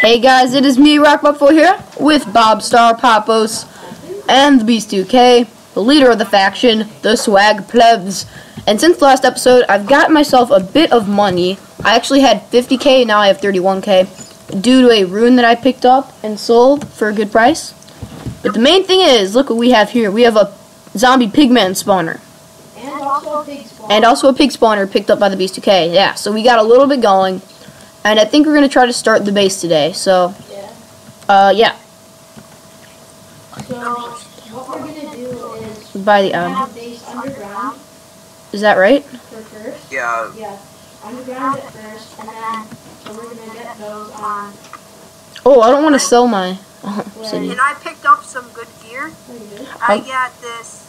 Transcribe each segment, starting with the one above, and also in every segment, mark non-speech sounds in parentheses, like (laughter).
Hey guys, it is me, Rockbuffalo here, with Bob Star Papos and the Beast 2K, the leader of the faction, the Swag Plebs. And since last episode, I've got myself a bit of money. I actually had 50k, now I have 31k, due to a rune that I picked up and sold for a good price. But the main thing is, look what we have here. We have a zombie pigman spawner. And also a pig spawn. And also a pig spawner picked up by the Beast 2K. Yeah, so we got a little bit going. And I think we're going to try to start the base today. So, Yeah. uh, yeah. So what we're gonna do is By the, um, have base underground is that right? for first. Yeah, Yeah. Underground at first, and then so we're gonna get those on. Oh, I don't want to sell my (laughs) city. And I picked up some good gear. What do you do? I Oh. got this.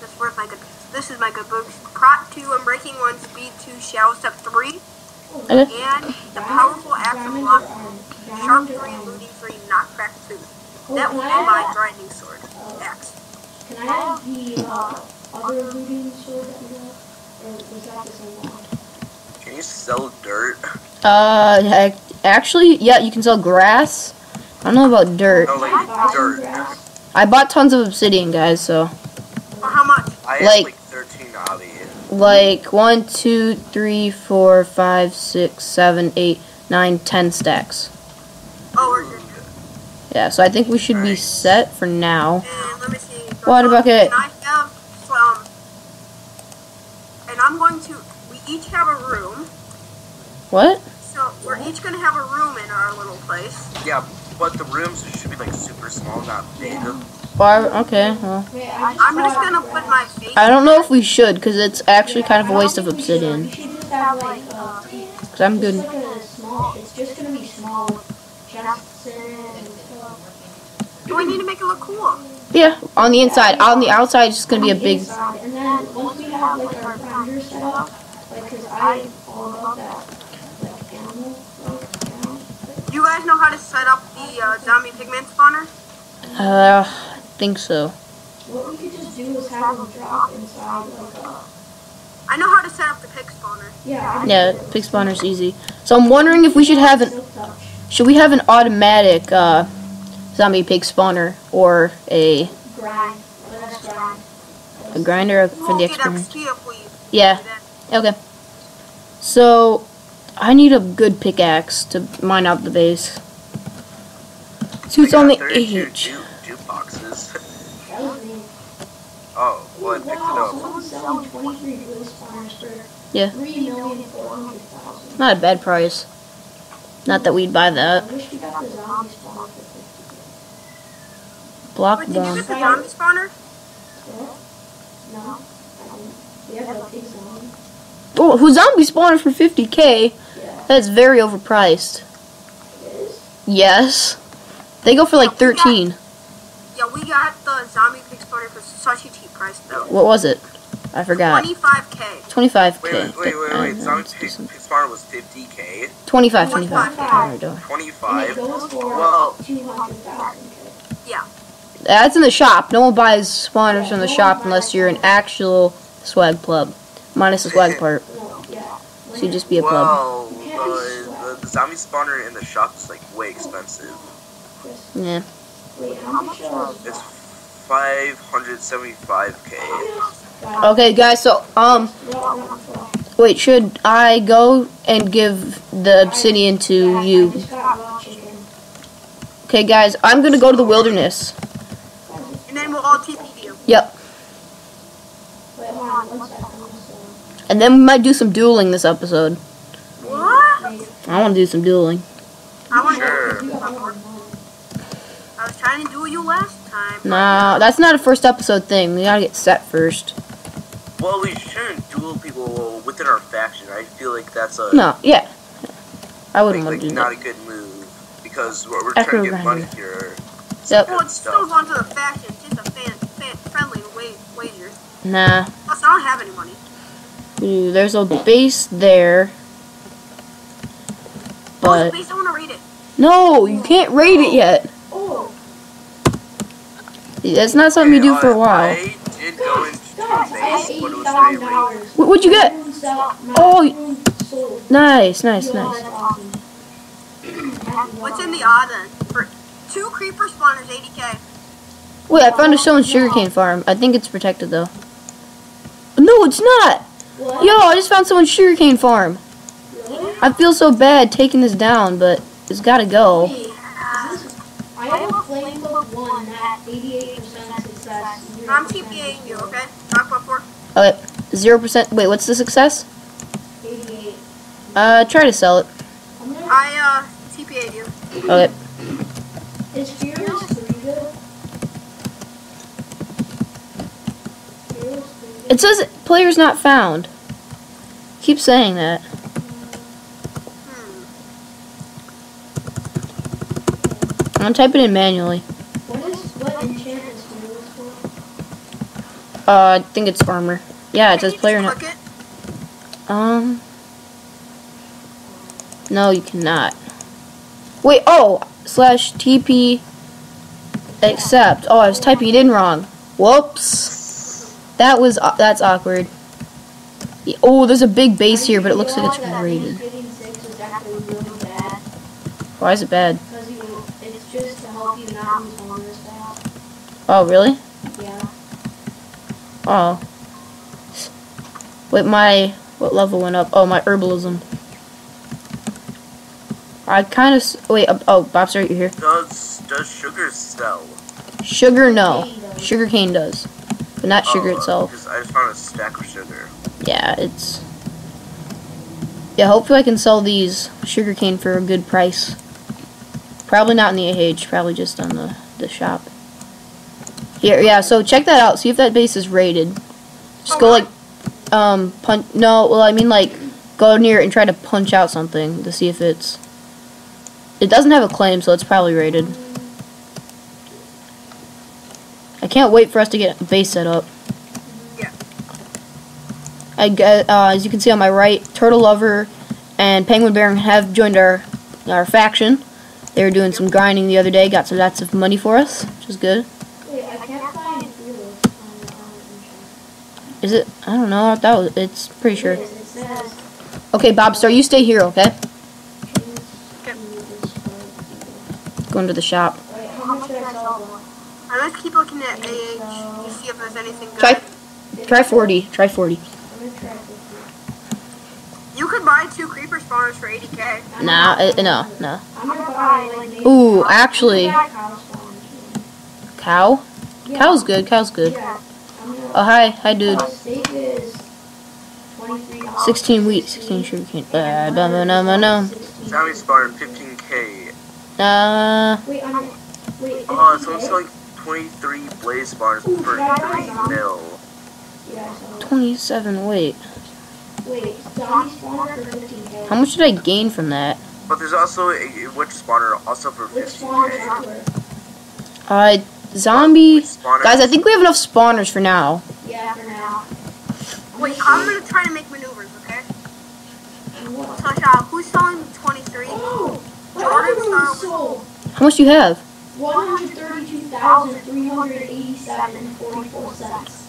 This worth my good. This is my good boots. Prot two, Unbreaking one, Speed two, Shadow Step three, Okay. and the powerful axe of Diamond block, or iron? Sharp Sharp Diamond three, iron? Looting three, Knockback two. That can will be my grinding sword. Axe. Can I have the uh, other looting sword that we got? Or was that the same one? can you sell dirt? Uh, actually, yeah, you can sell grass. I don't know about dirt. No, I like dirt. I bought tons of obsidian, guys, so. For how much? I Like- have like 13 of these. Like, one, two, three, four, five, six, seven, eight, nine, ten stacks. Oh, we're good. Yeah, so I think we should be set for now. And let me. Water bucket. And I have some. And I'm going to. We each have a room. What? So we're each going to have a room in our little place. Yeah, but the rooms should be like super small, not big. Bar okay, well. Wait, I just I'm just going to put my face. I don't know if we should, because it's actually kind of a waste of I don't think we should. obsidian. We should just have like Because I'm good. Just like a small. It's just gonna be small chests in it and stuff. Do we need to make it look cool? Yeah, on the inside. On the outside, it's just going to be a big. And then once we have like our grinder set up, like, cause I all about that like animal like animal. Do you guys know how to set up the uh, zombie pigman spawner? Uh, think so. What we could just do is have them drop inside like a. I know how to set up the pig spawner. Yeah. I Yeah, just- pig spawner's easy. So I'm wondering if we should have an. Should we have an automatic uh, zombie pig spawner or a Grind. Let us grind. a grinder for the get experience? XP Yeah. Okay. So I need a good pickaxe to mine out the base. So it's I got only eight. Ju- jukeboxes. That was me. I picked it up. someone's selling 23 glue spawners for Yeah. 3,400,000. Not a bad price. Not that we'd buy I that. wish we got the zombie spawner for 50. Block Wait, did you get the zombie spawner? No, I didn't. We have a pig zombie. Oh, who zombie spawner for 50k? That's very overpriced. Yes. They go for like 13. Yeah, we got the zombie pig spawner for such a cheap price though. What was it? I forgot. 25k. 25k. Wait, wait, wait, wait, wait. Zombie that's pig, decent. pig spawner was 50k. 25, 25. 25. There we go. And it 25. Well, 200,000. That's in the shop. No one buys spawners from the shop unless you're an actual swag club. Minus the swag (laughs) part. So you just be a club. well, the, the, the zombie spawner in the shop is like way expensive. Yeah. wait, how much uh, It's 575k. Okay, guys, so, um, wait, should I go and give the obsidian to you? just got raw chicken. Okay, guys, I'm gonna go to the wilderness. And then we'll all TP you. Yep. Wait, hold on one second. I'm just, And then we might do some dueling this episode. What? I want to do some dueling. I want Sure. You got one. I was trying to do you last time. Nah, that's not a first episode thing. We gotta get set first. Well, we shouldn't duel people within our faction. I feel like that's a No, yeah. I wouldn't want like to do not that. a good move because we're, we're trying to get money here. Yep. Well, it still onto the faction. It's just a fan, fan friendly wa- wager. Nah. Plus, I don't have any money. Ooh, there's a base there. oh, But, please don't want to read it. no, you can't raid it yet. That's not something you do for a while. I did go into guys, I have base, eighty but it was thousand very late. dollars. What, what'd you get? My room sell- my Oh. Nice, nice, nice. that's awesome. I What's in the odd then? For two creeper spawners, 80k. Wait, I found a stone sugarcane farm. I think it's protected though. No, it's not. What? Yo, I just found someone's sugarcane farm. Really? I feel so bad taking this down, but it's gotta go. Wait, uh, I'm TPAing you, okay? Rock Buff 4. Okay, zero percent. Wait, what's the success? 88. Uh, try to sell it. I'm gonna, I, uh, TPA'd you. Okay. is Fearless 3 good? Fearless 3 good? It says players not found. Keep saying that. Hmm. I'm gonna type it in manually. What is, what enchant is Fearless for? Uh, I think it's armor. Yeah, it Can says player just it? Um. No, you cannot. Wait. Oh, slash TP. Accept. Oh, I was typing it in wrong. Whoops. That was uh, that's awkward. Yeah, Oh, there's a big base here, but it looks like it's that rated. Thanksgiving 6 is actually really bad. Why is it bad? Because you, it's just to help you not lose hunger stat. Oh, really? Yeah. Oh. Wait, my what level went up? Oh, my herbalism. I kind of wait. uh, Oh, Bob's right here. Does does sugar sell? Sugar, no. Sugar cane does, but not sugar Oh, itself. Because I just found a stack of sugar. Yeah, it's. Yeah, hopefully I can sell these sugar cane for a good price. Probably not in the AH, probably just on the, the shop. Here, yeah, so check that out. See if that base is rated. Just go like, um, punch. No, well, I mean like, go near it and try to punch out something to see if it's. It doesn't have a claim, so it's probably rated. I can't wait for us to get a base set up. Yeah. I get, uh, as you can see on my right, Turtle Lover and Penguin Baron have joined our our faction. They were doing some grinding the other day, got some lots of money for us, which is good. Is it? I don't know. That was. It's pretty sure. It is, it says. Okay, Bob Star, you stay here, okay? Wait, Going to the shop. how much should I sell them? I'm gonna keep looking at AH to see if there's anything good. Try, try forty. Try forty. I'm gonna try 50. You could buy two creeper spawners for 80k. Nah, uh, no, no. I'm gonna buy like Ooh, actually- cow Yeah. Cow's good. Cow's good. Yeah. I'm gonna, Oh hi, hi, dude. uh, steak is $23. Sixteen wheat, sixteen sugarcane. Uh, no, no, no, no, no. 16. Zombie spawner 15k. Uh, Wait, I'm, wait, Oh, someone's 50K? selling 23 blaze spawners Ooh, for can I buy 3 mil. Yeah, I saw it. twenty-seven. Wait, Wait, zombie spawner for 15k. how much did I gain from that? But there's also a, a witch spawner also for Which spawner is 15k. worth? Uh, zombie. Guys, I think we have enough spawners for now. Yeah, for now. Wait, I'm gonna try to make maneuvers, okay? What? So, uh, who's selling 23? Oh! My Jordan other one How much do you have? 132,387 and 44.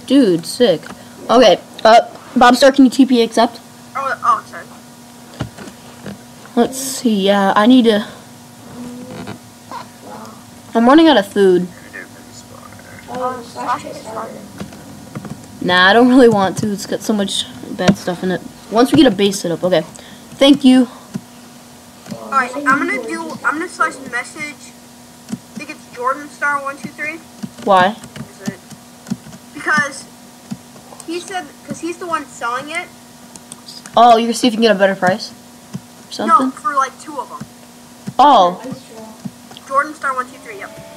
Dude, sick. Okay, uh, Bob Star, can you TP accept? Oh, oh, sorry. Let's see, yeah, I need to... I'm running out of food. Slash hit started. Nah, I don't really want to. It's got so much bad stuff in it. Once we get a base set up, okay. Thank you. Alright, I'm gonna do, I'm gonna slash message. I think it's Jordan Star 123. Why? Because he said, because he's the one selling it. Oh, you're gonna see if you can get a better price? Something? No, for like two of them. Oh, Jordan Star 123, yep.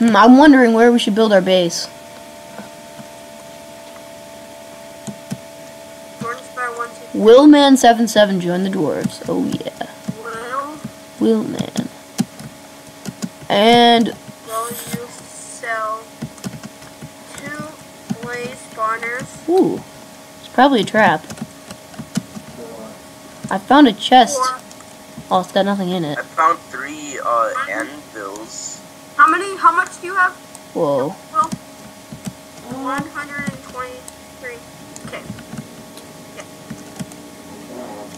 Hmm, I'm wondering where we should build our base. Jordan Star 123. Willman77 joined the dwarves. Oh, yeah. Will, Willman. And, will you sell two blaze spawners ooh, it's probably a trap. Four. I found a chest. for Oh, it's got nothing in it. I found three uh, anvils. How many? How much do you have? Whoa. Will Uh, 123. Okay.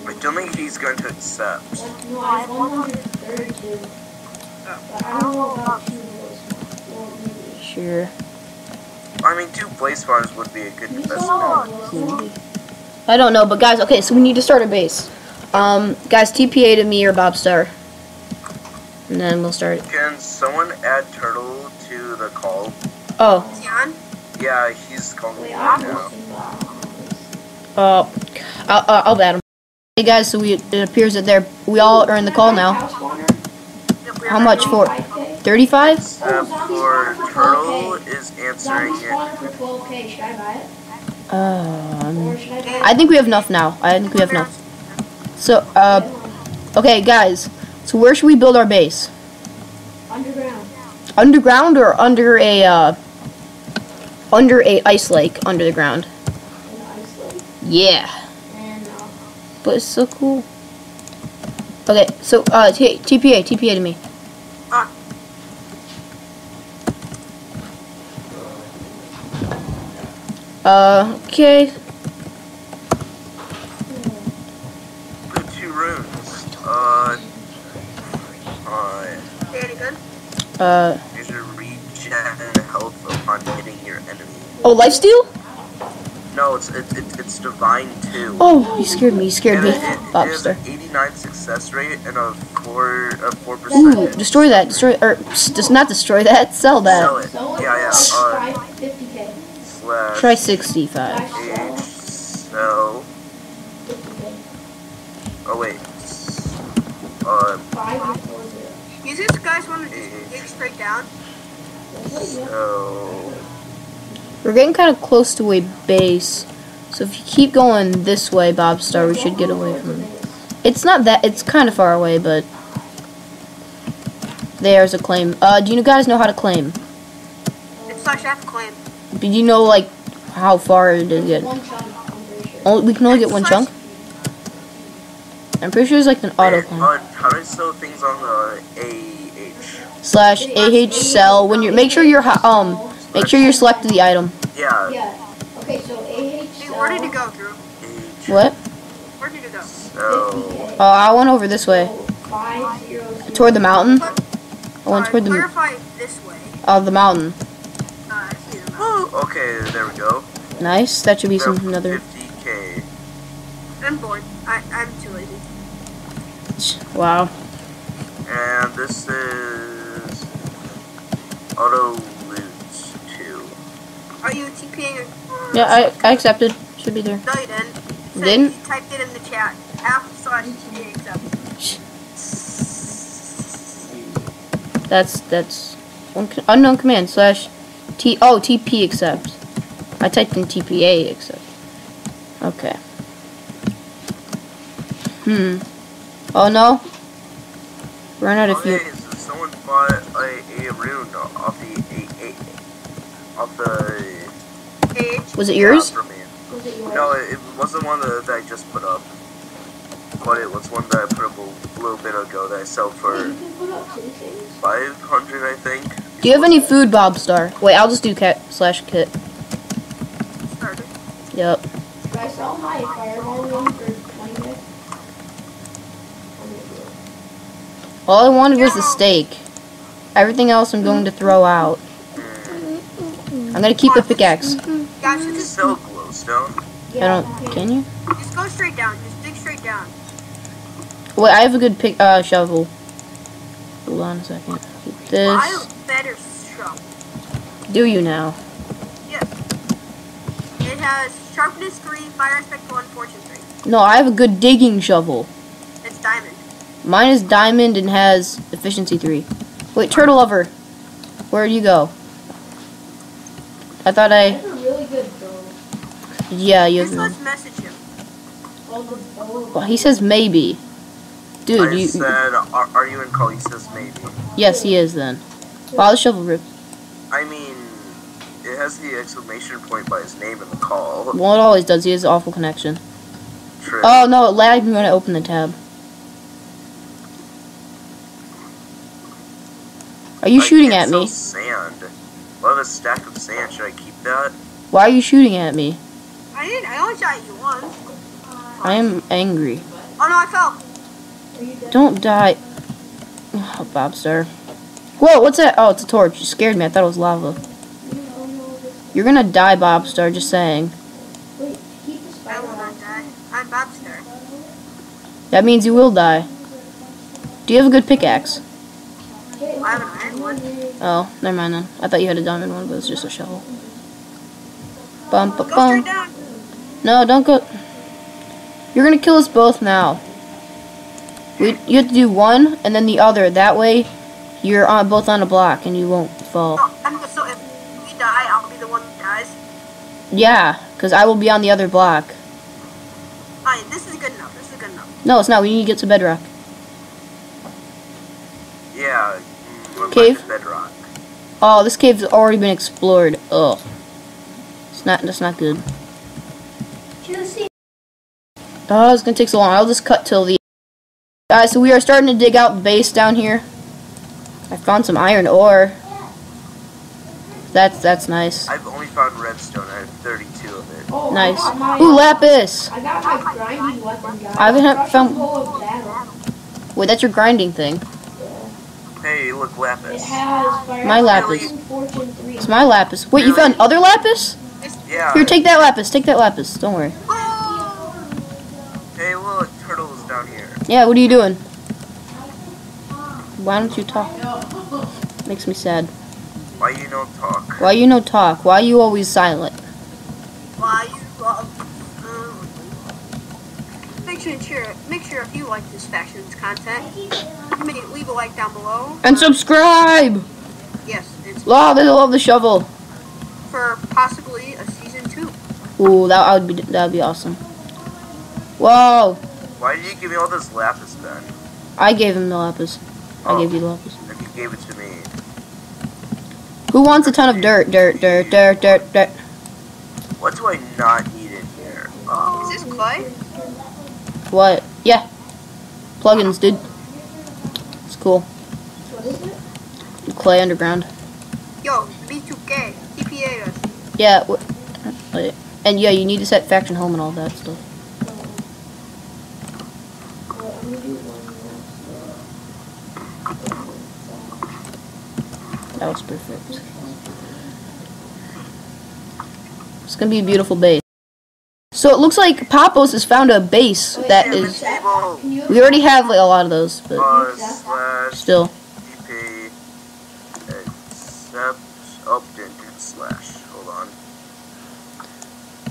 I don't think he's going to accept. No, I have 132. But I don't know about two voice Well. Sure. I mean, two place farms would be a good investment. I don't know, but guys, okay, so we need to start a base. Um, guys, TPA to me or Bobstar. And then we'll start. Can someone add Turtle to the call? Oh, Is he on? Yeah, he's calling me right I'm now. listening, but I don't know this. uh, I'll, I'll, I'll bat him. Hey guys, so we it appears that they're we all are in the call now. House spawner? Yep, we are How much for? 35? Uh, for Turtle is answering Zombie it. spawner for 12k. Should I? Um, Or should I buy it? I think we have enough now. I think we have enough. So, uh, okay, guys. So where should we build our base? Underground. Underground or under a uh, under a ice lake under the ground? In the ice lake. Yeah, And, uh, but it's so cool. Okay, so uh, T- TPA, TPA to me. Ah. Uh, okay. The two rooms. Uh, uh, Hey, any good? Uh, you should regen health upon hitting your enemy. oh, lifesteal? No, it's it, it, it's divine too. Oh, you scared me. You scared And me, it, it, Bobster. 89 success rate and a four a four Ooh, destroy that. Destroy or just not destroy that. (laughs) Sell that. Sell it. Yeah, yeah. Uh, 50k. slash Try 65. H sell. Oh wait. Uh, 540. You just guys want to just dig straight down? so We're getting kind of close to a base. So if you keep going this way, Bobstar, we should get away from it. It's not that, it's kind of far away, but there's a claim. Uh, do you guys know how to claim? It's slash F claim. Do you know, like, how far it is get? One chunk, I'm sure. Oh, we can only get one chunk? I'm pretty sure it's like an auto wait, claim. how do I sell things on the AH? Slash AH sell, when you're, make sure you're, um, make sure you're selected the item. Yeah. Yeah. Okay, so AH. Hey, where did it go, Drew? H What? Where did it go? so Oh, I went over this way. Five zero zero. Toward the mountain? I went toward the, clarify this way. uh, the mountain. Uh, I see the map. (gasps) okay, there we go. Nice, that should be some another, 50k. I'm bored. I, I'm too lazy. wow. And this is auto loot two. Are you TPing? or- Yeah, I, I accepted. Should be there. No, you didn't. Said Didn't? You typed it in the chat. F slash TPA accept. That's that's one c- unknown command slash t oh TP accept. I typed in TPA accept. Okay. Hmm. Oh no. Run out of oh, fuel. So someone bought a, a rune off the a, a, off the Age. Was it yours? for me. Was it yours? No, it, it wasn't one that, that I just put up, but it was one that I put up a little bit ago that I sell Wait, for you can put up two things. 500, I think. Do you have any food, Bobstar? Wait, I'll just do cat slash kit. Started. Yep. Should I sell my fireball one for 20k? I'm gonna do it. All I wanted was the steak. Everything else I'm going to throw out. I'm gonna keep the pickaxe. Guys, Sell glowstone. I don't. Can you? just go straight down. Just dig straight down. Wait, I have a good pick uh shovel. Hold on a second. Keep I this. have better shovel. Do you now? Yes. It has sharpness 3, fire aspect 1, fortune 3. No, I have a good digging shovel. It's diamond. Mine is diamond and has efficiency three. Wait, turtle lover, where'd you go? I thought I. That's a really good bow. Yeah, you. Just Have, let's message him. Oh, well, he says maybe. Dude, I you. said, are, are you in call? He says maybe. Yes, he is then. Wow, the shovel rip. I mean, it has the exclamation point by his name in the call. Well, it always does. He has awful connection. True. Oh no, it lagged me when I opened the tab. Are you I shooting at me? Sand. I have a stack of sand. Should I keep that? Why are you shooting at me? I didn't. I only shot you once. I am angry. Oh no, I fell. Are you dead? Don't die. Oh, Bobstar. Whoa, what's that? Oh, it's a torch. You scared me. I thought it was lava. No, this- You're gonna die, Bobstar, just saying. Wait, keep the I spider will not die. I'm Bobster. That means you will die. Do you have a good pickaxe? Okay, I have an iron one. Oh, never mind then. I thought you had a diamond one, but it's just a shovel. Bum, ba, Go bum. No, don't go. You're gonna kill us both now. We, you have to do one and then the other. That way, you're on both on a block and you won't fall. Oh, and so if we die, I'll be the one who dies. Yeah, because I will be on the other block. Alright, this is good enough. This is good enough. No, it's not. We need to get to bedrock. Yeah. We're Cave? Bedrock. Oh, this cave's already been explored. Ugh. It's not. That's not good. Juicy. Oh, it's gonna take so long. I'll just cut till the. Guys, so we are starting to dig out the base down here. I found some iron ore. That's that's nice. I've only found redstone. I have 32 of it. Oh, Nice. I my, Ooh, lapis. I got my grinding weapon, guys. I haven't found- Hole of battle. Wait, that's your grinding thing. Hey, look, It lapis. has fire My lapis. It's my lapis. Wait, you found other lapis? Yeah. Here, take that lapis. Take that lapis. Don't worry. Hey, look, turtles down here. Yeah, what are you doing? Why don't you talk? Makes me sad. Why you don't talk? Why you no talk? Why you always silent? Why you love. Make sure, sure, make sure if you like this faction's content, you may leave a like down below. And uh, subscribe! Yes, it's Love, I love the shovel. for possibly a season two. Ooh, that would be that would be awesome. Whoa! Why did you give me all this lapis then? I gave him the lapis. I Oh. gave you the lapis. If you gave it to me. Who wants a ton of dirt? Dirt, dirt, dirt, dirt, dirt. What do I not need in here? Oh. Is this clay? What? Yeah. Plugins, dude. Cool. What is it? Clay underground. Yo, B2K, TPA us. Yeah. wait. And yeah, you need to set faction home and all that stuff. Well, I'm gonna do one That was perfect. It's gonna be a beautiful base. So it looks like Papos has found a base that Damn is. it, table. Can you We already have like a lot of those, but still. dp accept oh slash. Hold on.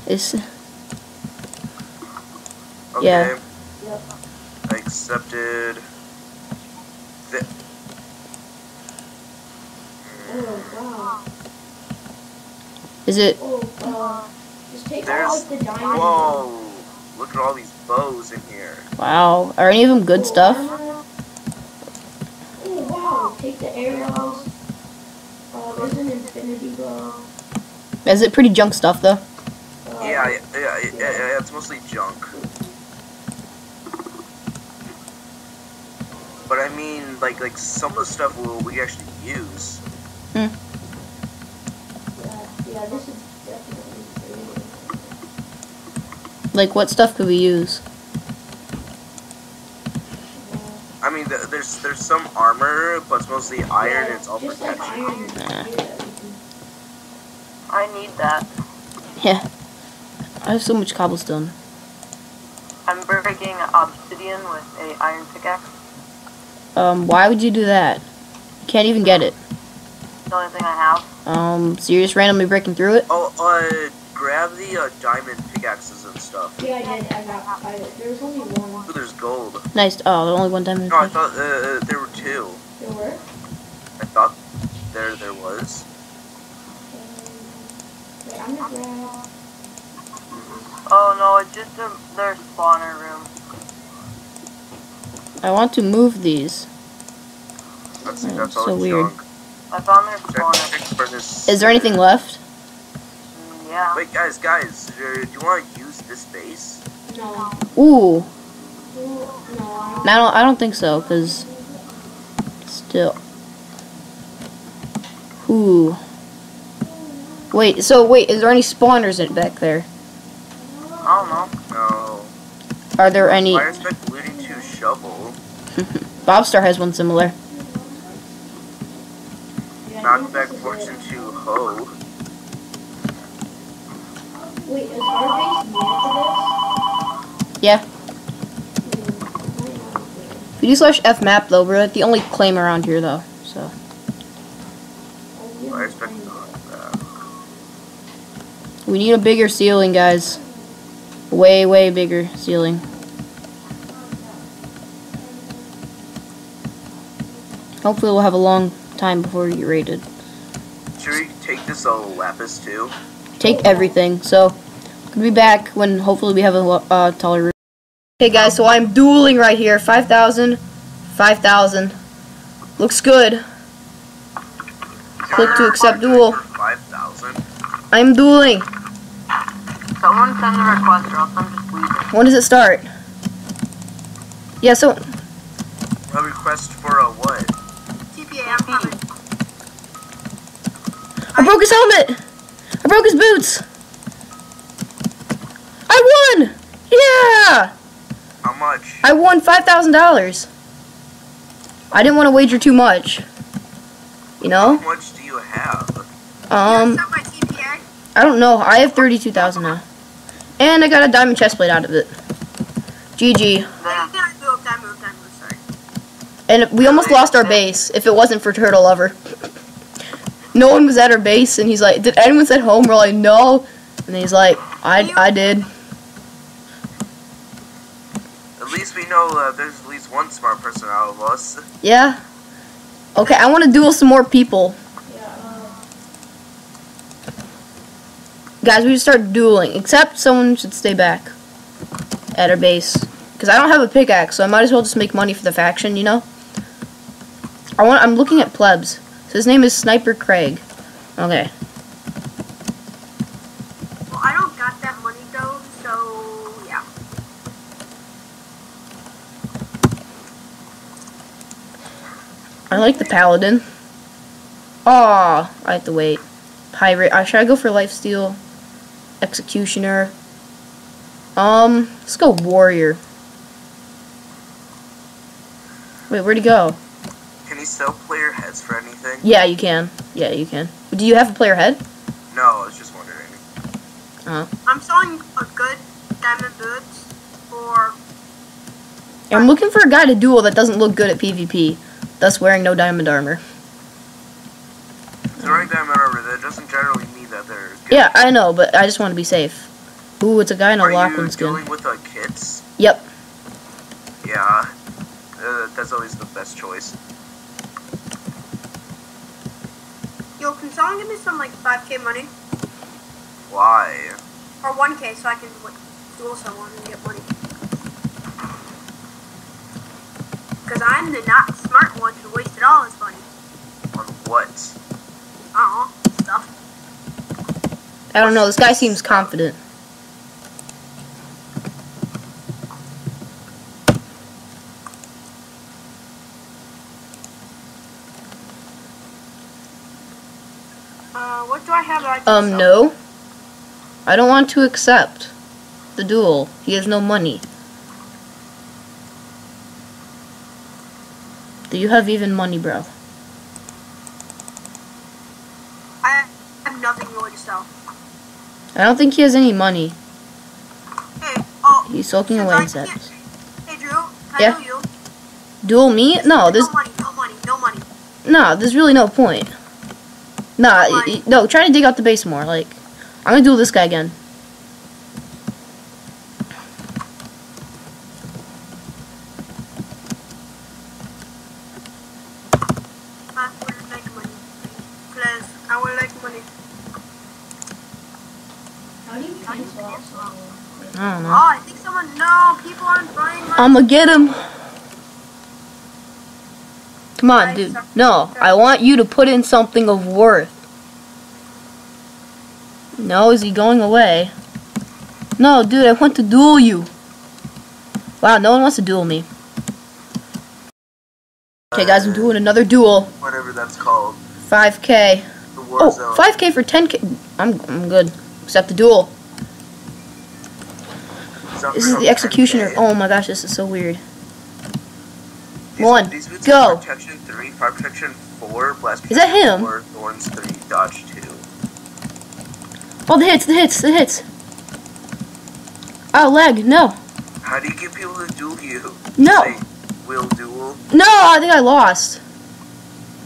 It's Okay. Yeah. Yep. I accepted. Th- Oh, wow. is it? Oh, uh, just take There's like the diamonds. whoa! Look at all these bows in here. Wow. Are any of them good Oh, stuff? Oh, wow. Take the arrows. Uh, there's an infinity bow. Is it pretty junk stuff though? Uh, Yeah, yeah, yeah, yeah, yeah, it's mostly junk. But I mean, like, like some of the stuff will we actually use. Hmm. Yeah, yeah, this is Like what stuff could we use? I mean, th- there's there's some armor, but it's mostly iron and it's all just like protection. iron Nah. I need that. Yeah. I have so much cobblestone. I'm breaking obsidian with a iron pickaxe. Um, why would you do that? You can't even get it. The only thing I have. Um, so you're just randomly breaking through it? Oh, uh, grab the uh, diamond pickaxes and stuff. Yeah, I did. I got. I, there's only one. Ooh, there's gold. Nice. Oh, the only one diamond. No, I thought uh, there were two. There were. I thought there there was. Wait, I'm gonna grab. Oh no, it's just a, their spawner room. I want to move these. That's, Oh, that's so weird. junk. I found their Check, spawner. check for this. Is there anything left? Yeah. Wait, guys, guys, uh, do you want to use this base? No. Ooh. Ooh, No. I don't. I don't. Think so. Cause still. Ooh. Wait. So wait. Is there any spawners in back there? I don't know. No. Are there any? Fire spec looting shovel. (laughs) Bobstar has one similar. Knockback fortune to hoe. Wait, is our base near to Yeah. If you do slash F map though, we're like the only claim around here though. So this? I expect knockback. Uh. we need a bigger ceiling, guys. Way, way bigger ceiling. Hopefully we'll have a long time before we get raided. Should we take this all lapis too? Take everything. So we'll be back when hopefully we have a uh, taller roof. Okay guys, so I'm dueling right here. 5,000, 5,000. Looks good. Click to accept duel. Five thousand. I'm dueling. Someone send a request or else I'm just leaving. When does it start? Yeah, so A request for a what? TPA, I'm coming. I broke his helmet. I broke his boots. I won. Yeah, How much? I won five thousand dollars. I didn't want to wager too much. You know, How much do you have? um, Set my TPA. I don't know. I have thirty-two thousand now, and I got a diamond chest plate out of it. GG. And we almost lost our base if it wasn't for Turtle Lover. No one was at our base, and he's like, "Did anyone at home?" We're like, "No," and he's like, "I, I did." At least we know uh, there's at least one smart person out of us. Yeah. Okay, I want to duel some more people, Yeah, guys. We should start dueling. Except someone should stay back at our base, because I don't have a pickaxe, so I might as well just make money for the faction. You know. I want. I'm looking at plebs. So his name is Sniper Craig. Okay. Well, I don't got that money though, so yeah. I like the paladin. Aw, I have to wait. Pirate. Uh, should I go for lifesteal? Executioner. Um, let's go warrior. Wait, where'd he go? Can he sell player heads for anything? Yeah, you can. Yeah, you can. Do you have a player head? No, I was just wondering. Huh? I'm selling a good diamond boots for I'm looking for a guy to duel that doesn't look good at PvP, thus wearing no diamond armor. Throwing diamond armor, that doesn't generally mean that they're good. Yeah, I know, but I just want to be safe. Ooh, it's a guy in a Are you skin. dealing with uh, kits? Yep. Yeah. Uh, that's always the best choice. Yo, can someone give me some like 5k money? Why? Or 1k so I can like, duel someone and get money? Because I'm the not smart one who wasted all his money. On what? I don't stuff. I don't know. This guy seems confident. Uh, what do I have that I can Um, sell? no. I don't want to accept the duel. He has no money. Do you have even money, bro? I have nothing really to sell. I don't think he has any money. Hey, oh, He's soaking away I in can't- sets. Hey, Drew, can Yeah. I do you? Duel me? No, there's No money, no money, no money. no, there's really no point. Nah, y- y- no. Try to dig out the base more. Like, I'm gonna duel this guy again. I will make money. Please, I will make money. how do you cancel out someone? I don't Oh, know. I think someone, no, people aren't buying. I'ma get him. Come on, dude. No, I want you to put in something of worth. No, is he going away? No, dude, I want to duel you. Wow, no one wants to duel me. Okay, guys, I'm doing another duel. Whatever that's called. 5k. The war Oh, zone. 5k for 10k. I'm, I'm good. Except the duel. Something This is the executioner. 10K. Oh my gosh, this is so weird. One, These boots go. protection 3, fire protection 4, blast Is that him? 4, thorns 3, dodge 2. Oh, the hits, the hits, the hits. Oh, leg. No. How do you get people to duel you? No. Will duel? No, I think I lost.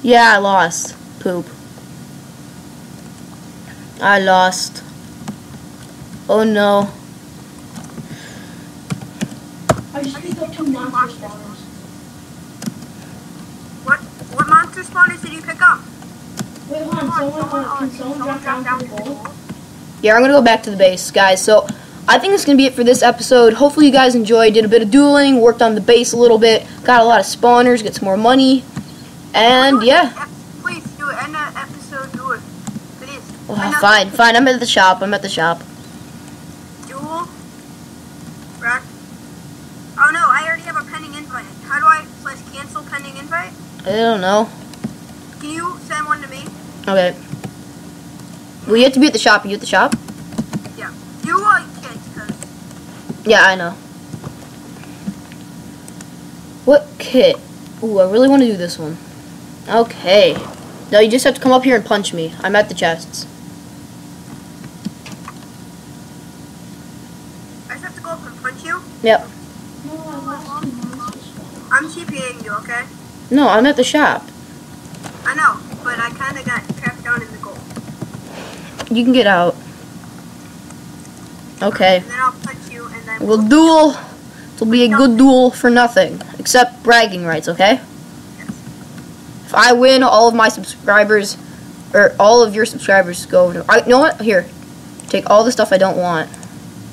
Yeah, I lost. Poop. I lost. Oh no. I just picked up two monster spawners. What what monster spawners did you pick up? Wait, hold on. Someone, can someone drop down to the goal? Yeah, I'm gonna go back to the base, guys. So I think that's gonna be it for this episode. Hopefully you guys enjoyed. Did a bit of dueling, worked on the base a little bit, got a lot of spawners, get some more money, and yeah. Please do it. End the episode. Do it. Please. Oh, End fine, fine. I'm at the shop. I'm at the shop. Duel. Rack. Oh no, I already have a pending invite. How do I slash cancel pending invite? I don't know. Can you send one to me? Okay. Well, you have to be at the shop. Are you at the shop? Yeah. You uh, can't because Yeah, I know. What kit? Ooh, I really want to do this one. Okay. No, you just have to come up here and punch me. I'm at the chests. I just have to go up and punch you. Yep. I lost two monster spawners. I'm TPAing you, okay? No, I'm at the shop. I know, but I kind of got trapped down in the goal. You can get out. Okay. And then I'll punch you, and then We'll duel. It'll be a good duel for nothing. Except bragging rights, okay? If I win, all of my subscribers, or all of your subscribers go over to... I, you know what? Here. Take all the stuff I don't want.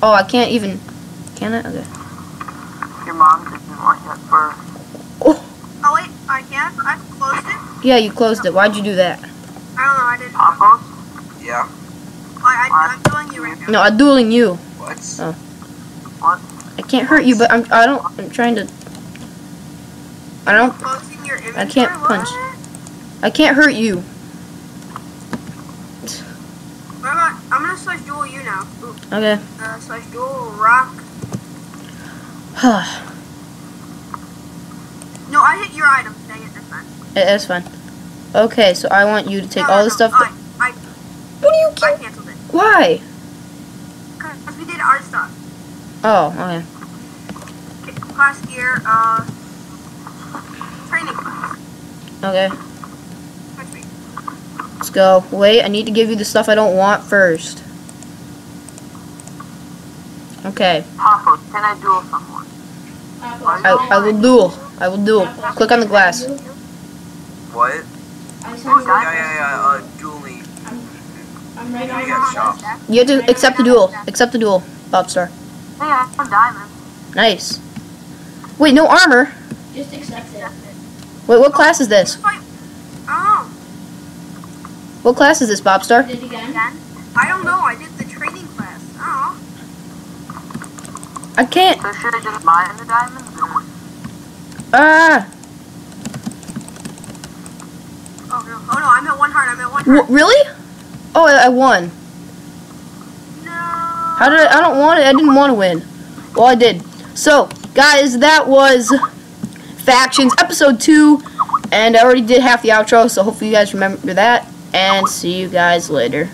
Oh, I can't even... Can I? Okay. Your mom didn't want you at first. Oh. oh wait, I can't. I closed it. Yeah, you closed it. Why'd you do that? I don't know. I didn't. Papos? Yeah. I, I, I'm doing you right now. No, I'm dueling you. What? What? I can't hurt you, but I'm... I don't... I'm trying to... I don't... Your. I can't punch. I can't hurt you. What about? I'm gonna slash duel you now. Ooh, Okay. uh, slash duel rock. Huh. (sighs) No, I hit your item. Dang it, that's fine. Okay, so I want you to take No, all no, the no, stuff... I, I, What do you I canceled it. Why? Because we did our stuff. Oh, okay. Okay, class gear, uh, training class. Okay. Let's go. Wait, I need to give you the stuff I don't want first. Okay. Papos, can I duel someone? I, I will duel. I will duel. Click on the glass. What? I Ooh, sent you. Yeah, yeah, yeah, uh, dueling. I'm right You on got shot. You have to accept the duel. Accept the duel, Bobstar. Hey, I have diamond. Nice. Wait, no armor. Just accept it. Wait, what class is this? Fight. Oh, What class is this, Bobstar? Did it again? again? I don't know. I did the training class. Oh. I can't. So should I just mine the diamonds? Ah. Oh, no. I'm at one heart. I'm at one W- really? Oh, I, I won. No. How did I? I don't want it. I didn't want to win. Well, I did. So, guys, that was Factions episode two, and I already did half the outro. So hopefully you guys remember that. And see you guys later.